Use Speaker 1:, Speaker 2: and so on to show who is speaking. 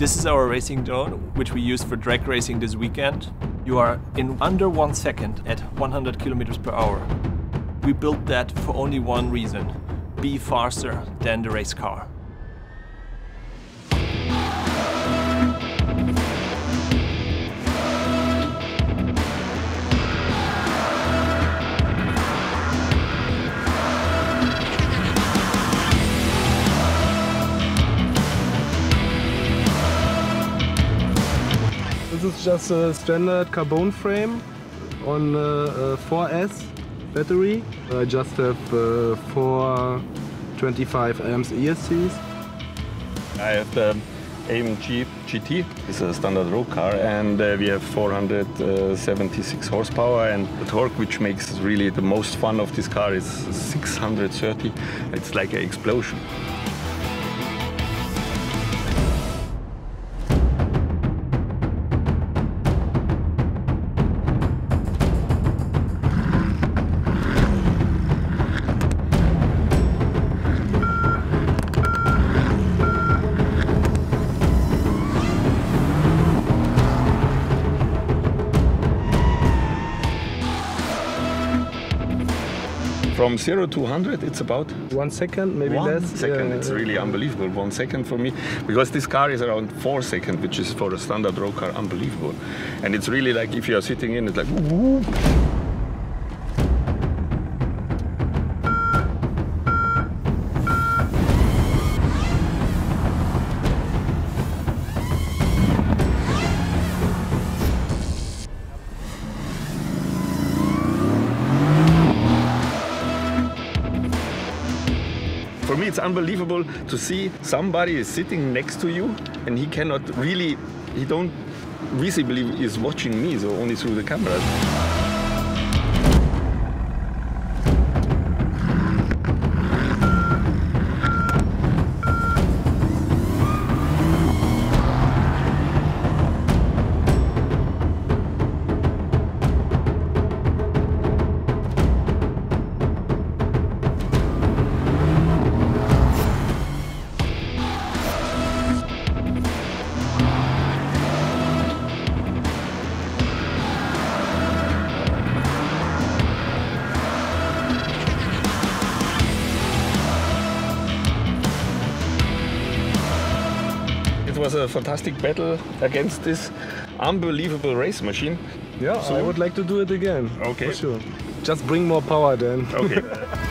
Speaker 1: This is our racing drone, which we use for drag racing this weekend. You are in under one second at 100 kilometers per hour. We built that for only one reason, be faster than the race car.
Speaker 2: This is just a standard carbon frame on a, a 4S battery. I just have uh, four 25 amps ESCs.
Speaker 3: I have the AMG GT. It's a standard road car, and uh, we have 476 horsepower. And the torque, which makes really the most fun of this car, is 630. It's like an explosion. From zero to 100, it's about
Speaker 2: One second, maybe
Speaker 3: one
Speaker 2: less.
Speaker 3: second.
Speaker 2: Yeah,
Speaker 3: it's really unbelievable. One second for me, because this car is around four seconds, which is for a standard road car unbelievable. And it's really like if you are sitting in, it's like. woo. For me, it's unbelievable to see somebody is sitting next to you and he cannot really, he don't visibly is watching me, so only through the camera. Was a fantastic battle against this unbelievable race machine.
Speaker 2: Yeah,
Speaker 3: So-
Speaker 2: I would like to do it again.
Speaker 3: Okay.
Speaker 2: For sure. Just bring more power then.
Speaker 3: Okay.